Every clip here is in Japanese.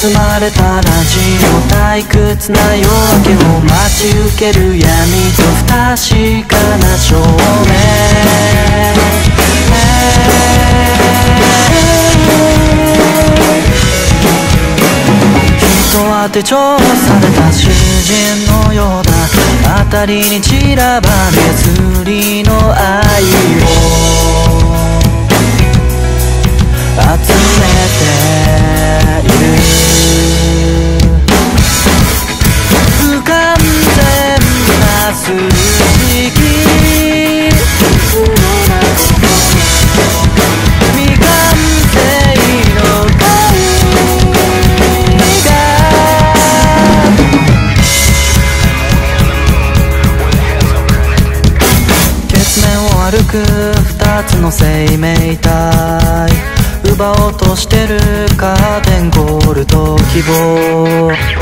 盗まれたラジオ退屈な夜明けを待ち受ける闇と不確かな照明。人当て調された囚人のようだ。辺りに散らばる釣りの愛。く二つの生命体。奪おうとしてるカーテンゴールと希望。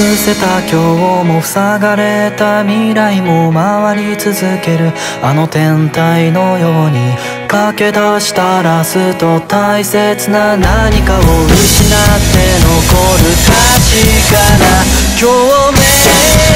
伏せた今日も塞がれた未来も回り続ける。あの天体のように駆け出したラスト大切な何かを失って残る確かな共鳴。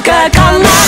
suka 考え